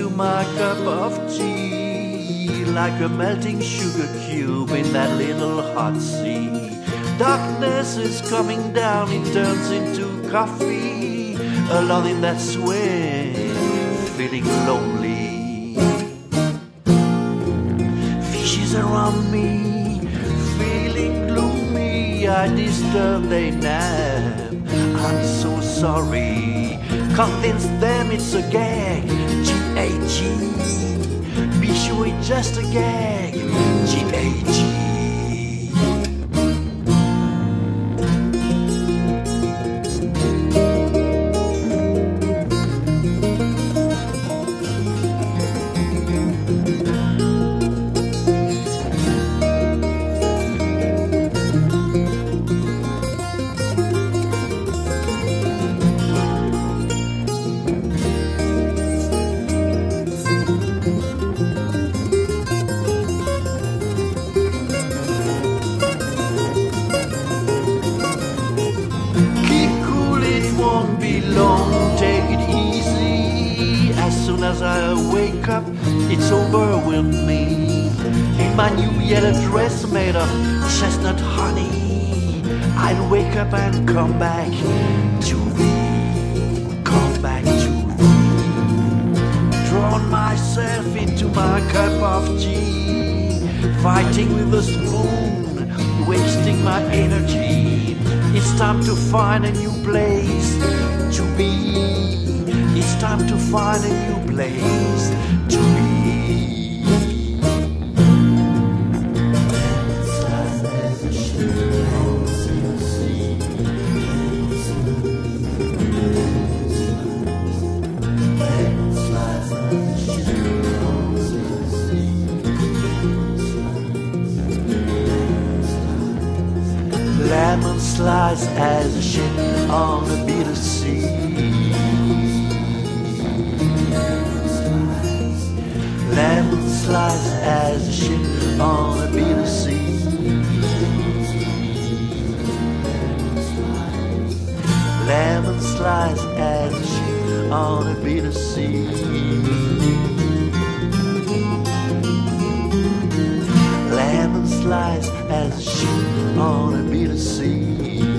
into my cup of tea like a melting sugar cube in that little hot sea. Darkness is coming down, it turns into coffee, alone in that swing, feeling lonely. Fishes around me, feeling gloomy, I disturb their nap. I'm so sorry. Convince them it's a gag. Be sure it's just a gag. G I wake up, it's over with me. In my new yellow dress made of chestnut honey, I'll wake up and come back to thee. Come back to thee. Drawn myself into my cup of tea, fighting with the spoon, wasting my energy. It's time to find a new place to be. Time to find a new place to be. Lemon slides as a ship Lemon slides as a ship on the bitter sea. slice as a ship on a Venus sea. Lemon slice as a ship on a Venus sea. Lemon slice as a ship on a Venus sea.